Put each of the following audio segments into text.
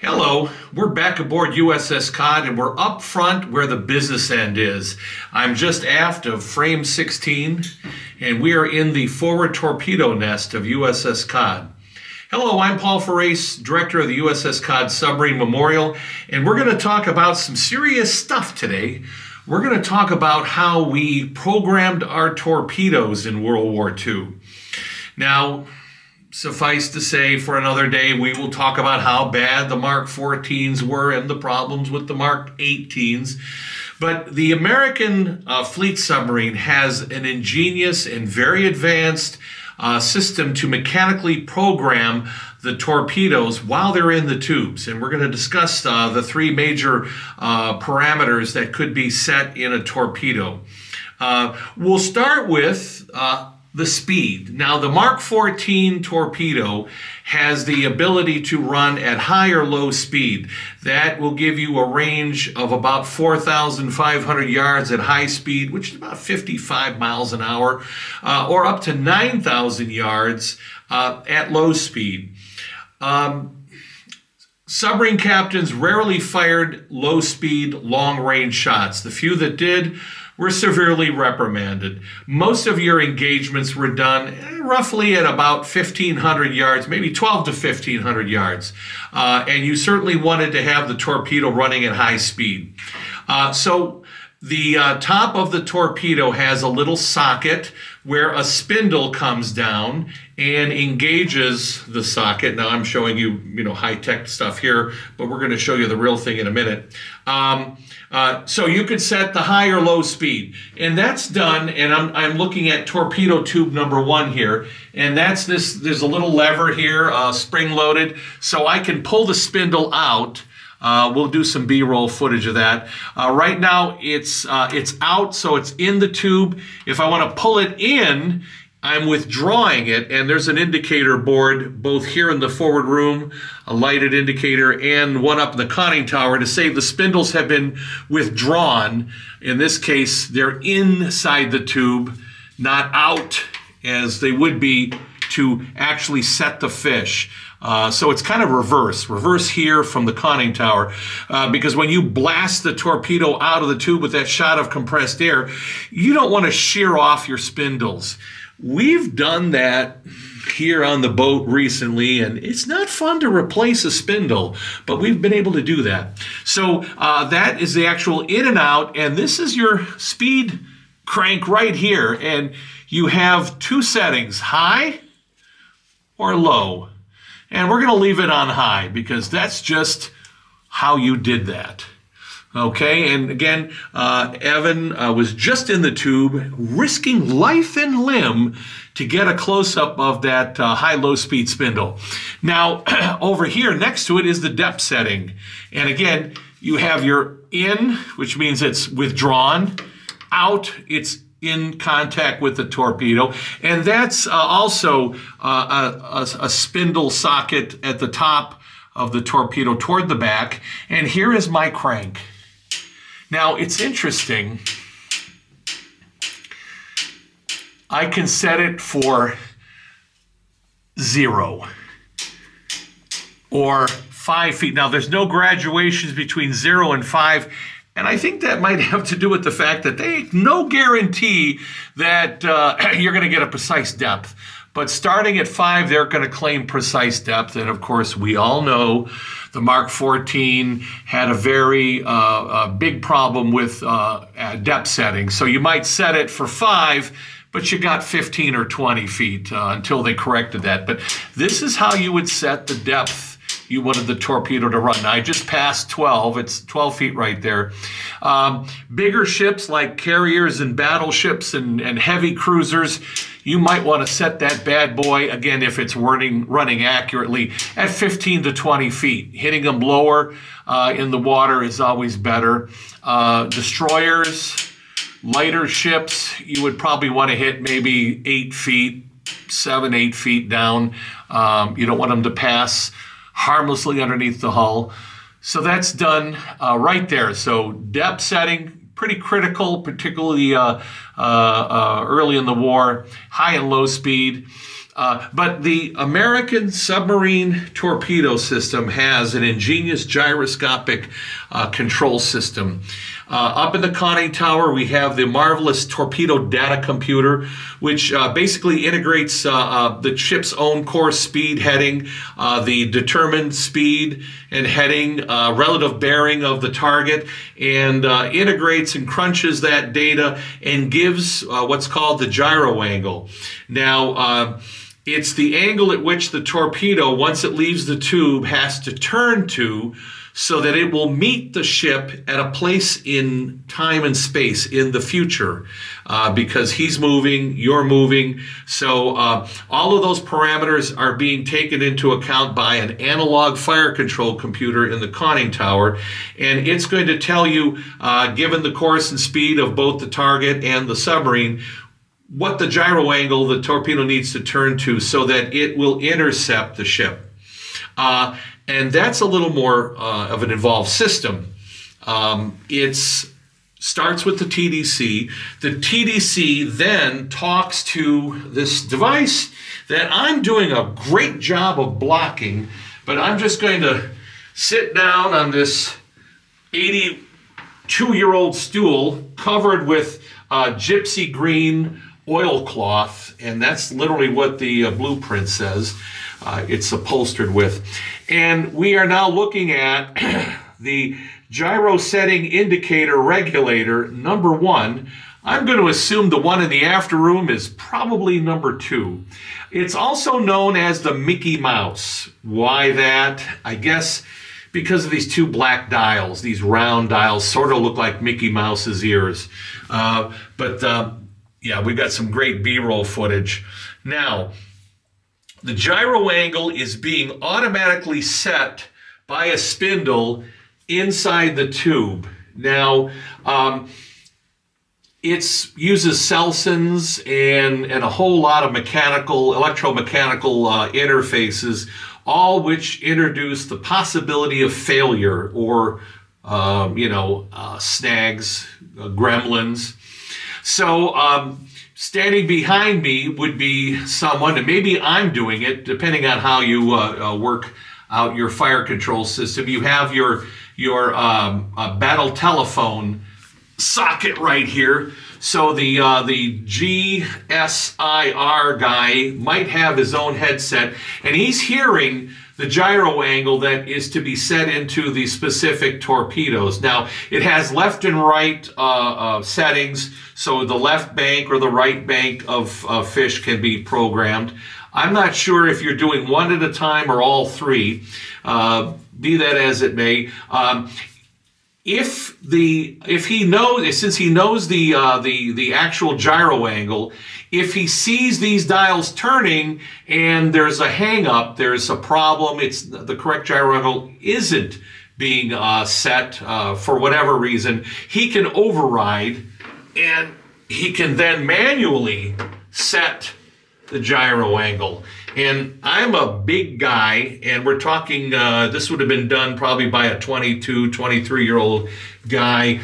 Hello, we're back aboard USS Cod and we're up front where the business end is. I'm just aft of frame 16 and we are in the forward torpedo nest of USS Cod. Hello, I'm Paul Farace, director of the USS Cod Submarine Memorial, and we're going to talk about some serious stuff today. We're going to talk about how we programmed our torpedoes in World War II. Now, suffice to say, for another day, we will talk about how bad the Mark 14s were and the problems with the Mark 18s. But the American uh, fleet submarine has an ingenious and very advanced uh, system to mechanically program the torpedoes while they're in the tubes. And we're going to discuss uh, the three major uh, parameters that could be set in a torpedo. Uh, we'll start with uh, the speed. Now, the Mark 14 torpedo has the ability to run at high or low speed. That will give you a range of about 4,500 yards at high speed, which is about 55 miles an hour, uh, or up to 9,000 yards uh, at low speed. Um, submarine captains rarely fired low speed, long range shots. The few that did were severely reprimanded. Most of your engagements were done roughly at about 1,500 yards, maybe 12 to 1,500 yards. Uh, and you certainly wanted to have the torpedo running at high speed. Uh, so the uh, top of the torpedo has a little socket where a spindle comes down and engages the socket. Now I'm showing you, you know, high-tech stuff here, but we're going to show you the real thing in a minute. Um, uh, so you could set the high or low speed. And that's done, and I'm, I'm looking at torpedo tube number one here. And that's this, there's a little lever here, uh, spring-loaded, so I can pull the spindle out. Uh, we'll do some B-roll footage of that. Uh, right now, it's uh, it's out, so it's in the tube. If I want to pull it in, I'm withdrawing it, and there's an indicator board both here in the forward room, a lighted indicator, and one up in the conning tower to say the spindles have been withdrawn. In this case, they're inside the tube, not out as they would be to actually set the fish. Uh, so it's kind of reverse, reverse here from the conning tower, uh, because when you blast the torpedo out of the tube with that shot of compressed air, you don't want to shear off your spindles. We've done that here on the boat recently, and it's not fun to replace a spindle, but we've been able to do that. So uh, that is the actual in and out, and this is your speed crank right here, and you have two settings, high or low. And we're going to leave it on high because that's just how you did that. Okay, and again, uh, Evan uh, was just in the tube, risking life and limb to get a close up of that uh, high low speed spindle. Now, over here next to it is the depth setting. And again, you have your in, which means it's withdrawn, out, it's in contact with the torpedo. And that's uh, also uh, a, a, a spindle socket at the top of the torpedo toward the back. And here is my crank. Now, it's interesting. I can set it for zero or five feet. Now, there's no graduations between zero and five. And I think that might have to do with the fact that they no guarantee that uh, you're going to get a precise depth. But starting at five, they're going to claim precise depth. And of course, we all know the Mark 14 had a very uh, uh, big problem with uh, depth setting. So you might set it for five, but you got 15 or 20 feet uh, until they corrected that. But this is how you would set the depth you wanted the torpedo to run. Now, I just passed 12. It's 12 feet right there. Um, bigger ships like carriers and battleships and, and heavy cruisers, you might want to set that bad boy, again, if it's running, running accurately, at 15 to 20 feet. Hitting them lower uh, in the water is always better. Uh, destroyers, lighter ships, you would probably want to hit maybe eight feet, seven, eight feet down. Um, you don't want them to pass harmlessly underneath the hull. So that's done uh, right there. So depth setting, pretty critical, particularly uh, uh, uh early in the war, high and low speed. Uh, but the American submarine torpedo system has an ingenious gyroscopic uh, control system. Uh, up in the conning tower, we have the marvelous torpedo data computer, which uh, basically integrates uh, uh, the ship's own course speed heading, the determined speed and heading, relative bearing of the target, and integrates and crunches that data and gives what's called the gyro angle. Now, it's the angle at which the torpedo, once it leaves the tube, has to turn to so that it will meet the ship at a place in time and space in the future uh, because he's moving, you're moving. So uh, all of those parameters are being taken into account by an analog fire control computer in the conning tower. And it's going to tell you, uh, given the course and speed of both the target and the submarine, what the gyro angle the torpedo needs to turn to so that it will intercept the ship. Uh, and that's a little more uh, of an involved system. Um, it starts with the TDC. The TDC then talks to this device that I'm doing a great job of blocking, but I'm just going to sit down on this 82 year old stool covered with uh, gypsy green oilcloth, and that's literally what the uh, blueprint says. Uh, it's upholstered with. And we are now looking at the gyro setting indicator regulator number one. I'm going to assume the one in the after room is probably number two. It's also known as the Mickey Mouse. Why that? I guess because of these two black dials, these round dials sort of look like Mickey Mouse's ears. Uh, but uh, yeah, we've got some great B-roll footage. Now, the gyro angle is being automatically set by a spindle inside the tube. Now, um, it uses Selsyns and, and a whole lot of mechanical, electromechanical uh, interfaces, all which introduce the possibility of failure or, um, you know, uh, snags, uh, gremlins. So um, standing behind me would be someone, and maybe I'm doing it, depending on how you uh, uh, work out your fire control system. You have your your um, uh, battle telephone socket right here. So the uh, the GSIR guy might have his own headset, and he's hearing the gyro angle that is to be set into the specific torpedoes. Now, it has left and right uh, uh, settings, so the left bank or the right bank of uh, fish can be programmed. I'm not sure if you're doing one at a time or all three. Uh, be that as it may. Um, if the if he knows since he knows the uh, the the actual gyro angle, if he sees these dials turning and there's a hang up, there's a problem, it's the correct gyro angle isn't being uh, set uh, for whatever reason, he can override and he can then manually set the gyro angle. And I'm a big guy, and we're talking, uh, this would have been done probably by a 22, 23 year old guy,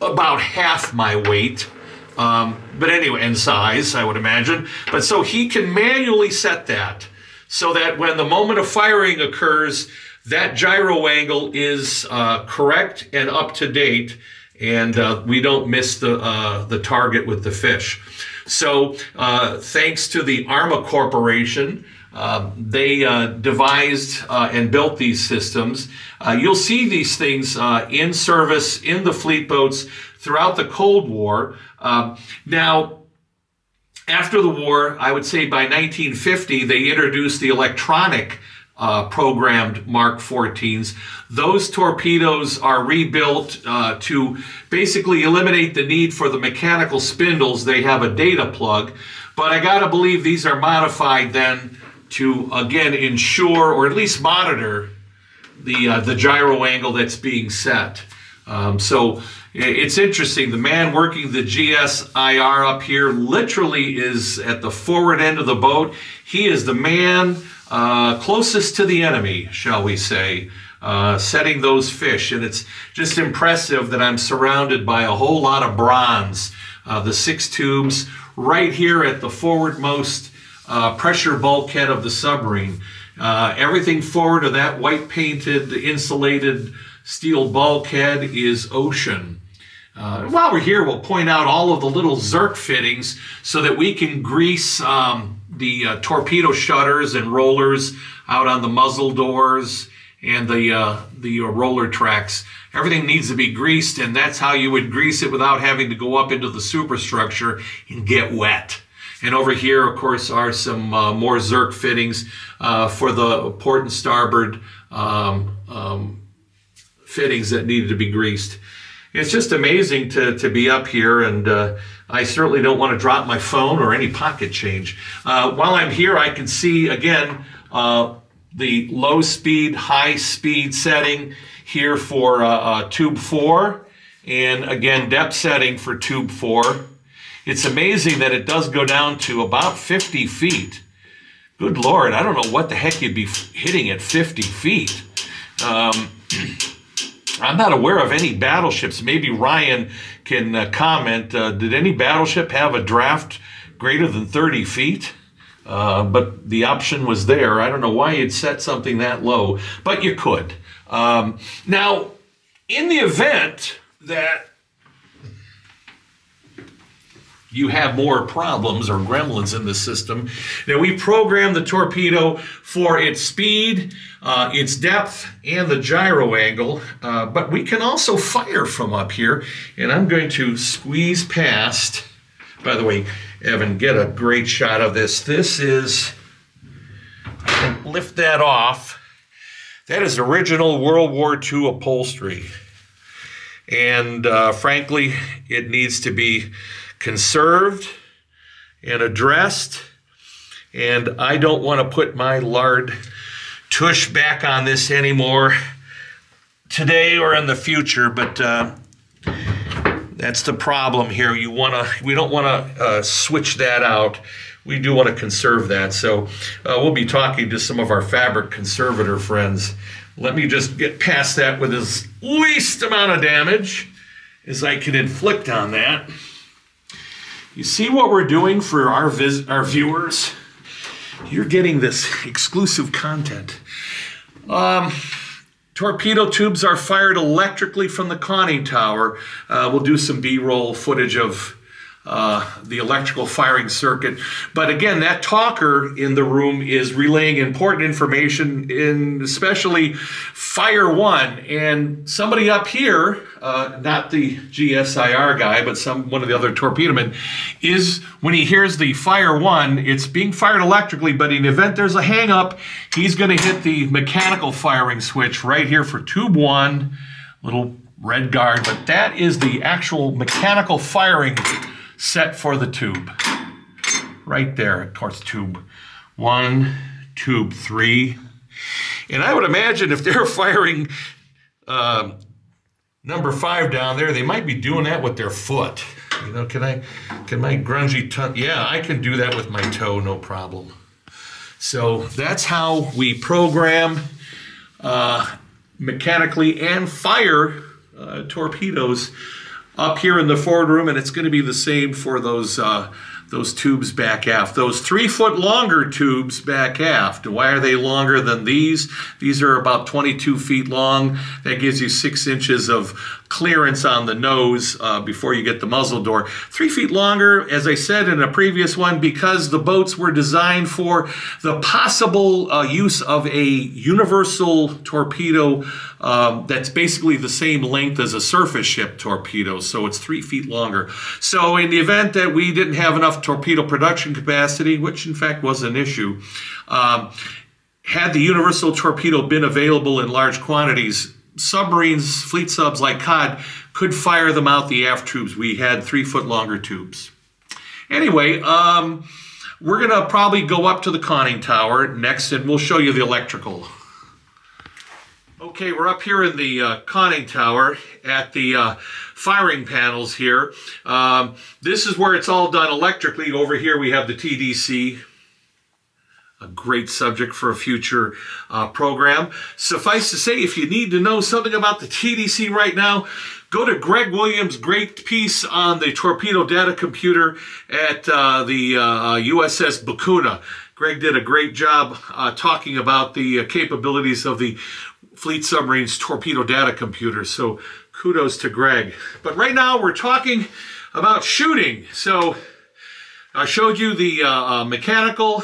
about half my weight. Um, but anyway, in size, I would imagine. But so he can manually set that so that when the moment of firing occurs, that gyro angle is uh, correct and up to date, and uh, we don't miss the uh, the target with the fish. So, uh, thanks to the Arma Corporation, uh, they uh, devised uh, and built these systems. Uh, you'll see these things uh, in service in the fleet boats throughout the Cold War. Um, now, after the war, I would say by 1950, they introduced the electronic uh, programmed Mark 14s. Those torpedoes are rebuilt uh, to basically eliminate the need for the mechanical spindles. They have a data plug, but I got to believe these are modified then to again ensure or at least monitor the uh, the gyro angle that's being set. Um, so it's interesting. The man working the GSIR up here literally is at the forward end of the boat. He is the man uh, closest to the enemy, shall we say, uh, setting those fish. And it's just impressive that I'm surrounded by a whole lot of bronze. Uh, the six tubes right here at the forwardmost uh, pressure bulkhead of the submarine. Uh, everything forward of that white painted insulated steel bulkhead is ocean. Uh, while we're here, we'll point out all of the little Zerk fittings so that we can grease um, the uh, torpedo shutters and rollers out on the muzzle doors and the uh, the roller tracks. Everything needs to be greased, and that's how you would grease it without having to go up into the superstructure and get wet. And over here, of course, are some uh, more Zerk fittings uh, for the port and starboard um, um, fittings that needed to be greased. It's just amazing to, to be up here, and uh, I certainly don't want to drop my phone or any pocket change. Uh, while I'm here, I can see, again, uh, the low speed, high speed setting here for uh, uh, tube 4, and again, depth setting for tube 4. It's amazing that it does go down to about 50 feet. Good Lord, I don't know what the heck you'd be hitting at 50 feet. Um, I'm not aware of any battleships. Maybe Ryan can uh, comment. Uh, did any battleship have a draft greater than 30 feet? Uh, but the option was there. I don't know why you'd set something that low, but you could. Um, now, in the event that you have more problems or gremlins in the system. Now we programmed the torpedo for its speed, uh, its depth, and the gyro angle, uh, but we can also fire from up here, and I'm going to squeeze past. By the way, Evan, get a great shot of this. This is, lift that off. That is original World War II upholstery. And uh, frankly, it needs to be conserved and addressed. And I don't want to put my lard tush back on this anymore today or in the future, but uh, that's the problem here. You want to, we don't want to uh, switch that out. We do want to conserve that. So uh, we'll be talking to some of our fabric conservator friends. Let me just get past that with as least amount of damage as I can inflict on that. You see what we're doing for our vis- our viewers? You're getting this exclusive content. Um, torpedo tubes are fired electrically from the conning tower. Uh, we'll do some B-roll footage of uh, the electrical firing circuit. But again, that talker in the room is relaying important information in especially fire one. And somebody up here, uh, not the GSIR guy, but some one of the other torpedo men, is when he hears the fire one, it's being fired electrically, but in the event there's a hang up, he's going to hit the mechanical firing switch right here for tube one, little red guard, but that is the actual mechanical firing set for the tube. Right there, of course, tube one, tube three. And I would imagine if they're firing uh, number five down there, they might be doing that with their foot. You know, can I, can my grungy tongue, yeah, I can do that with my toe, no problem. So that's how we program uh, mechanically and fire uh, torpedoes up here in the forward room, and it's going to be the same for those uh, those tubes back aft. Those three foot longer tubes back aft. Why are they longer than these? These are about 22 feet long. That gives you six inches of clearance on the nose uh, before you get the muzzle door. Three feet longer, as I said in a previous one, because the boats were designed for the possible uh, use of a universal torpedo um, that's basically the same length as a surface ship torpedo, so it's three feet longer. So in the event that we didn't have enough torpedo production capacity, which in fact was an issue, um, had the universal torpedo been available in large quantities, submarines, fleet subs like COD, could fire them out the aft tubes. We had three foot longer tubes. Anyway, um, we're going to probably go up to the conning tower next and we'll show you the electrical. Okay, we're up here in the uh, conning tower at the uh, firing panels here. Um, this is where it's all done electrically. Over here we have the TDC, a great subject for a future uh, program. Suffice to say, if you need to know something about the TDC right now, Go to Greg Williams' great piece on the torpedo data computer at uh, the uh, USS Becuna. Greg did a great job uh, talking about the uh, capabilities of the Fleet Submarine's torpedo data computer. So kudos to Greg. But right now we're talking about shooting. So I showed you the uh, uh, mechanical.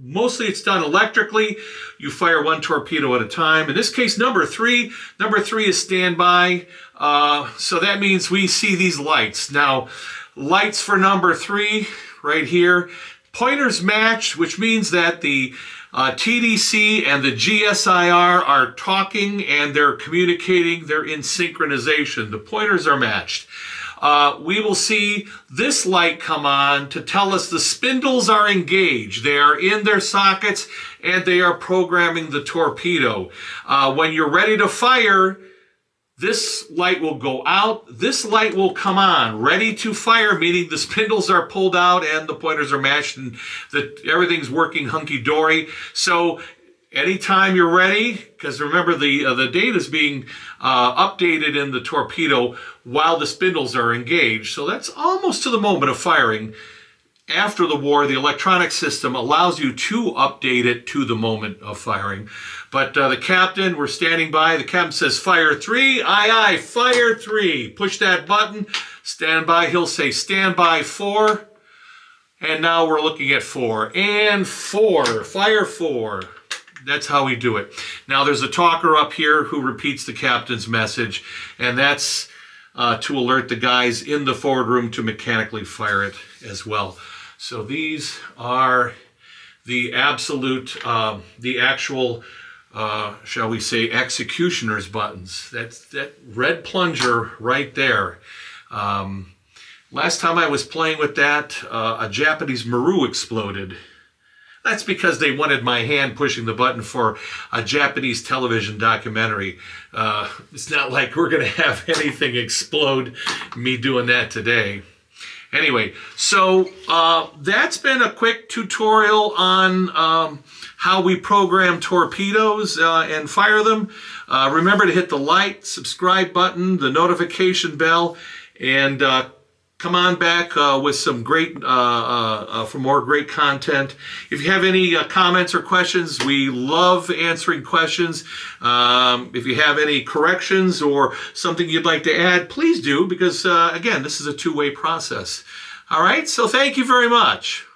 Mostly it's done electrically. You fire one torpedo at a time. In this case, number three. Number three is standby. Uh, so that means we see these lights. Now, lights for number three right here. Pointers matched, which means that the uh, TDC and the GSIR are talking and they're communicating. They're in synchronization. The pointers are matched. Uh, we will see this light come on to tell us the spindles are engaged. They are in their sockets and they are programming the torpedo. Uh, when you're ready to fire, this light will go out. This light will come on, ready to fire, meaning the spindles are pulled out and the pointers are matched and that everything's working hunky-dory. So anytime you're ready, because remember the uh, the data is being uh, updated in the torpedo while the spindles are engaged. So that's almost to the moment of firing after the war, the electronic system allows you to update it to the moment of firing. But uh, the captain, we're standing by. The captain says, fire three. Aye, aye, fire three. Push that button. Stand by. He'll say, stand by four. And now we're looking at four. And four. Fire four. That's how we do it. Now there's a talker up here who repeats the captain's message. And that's uh, to alert the guys in the forward room to mechanically fire it as well. So these are the absolute, uh, the actual, uh, shall we say, executioner's buttons. That's that red plunger right there. Um, last time I was playing with that, uh, a Japanese Maru exploded. That's because they wanted my hand pushing the button for a Japanese television documentary. Uh, it's not like we're going to have anything explode me doing that today. Anyway, so uh, that's been a quick tutorial on um, how we program torpedoes uh, and fire them. Uh, remember to hit the like, subscribe button, the notification bell, and uh, come on back uh, with some great, uh, uh, uh for more great content. If you have any uh, comments or questions, we love answering questions. Um, if you have any corrections or something you'd like to add, please do, because uh, again, this is a two-way process. All right, so thank you very much.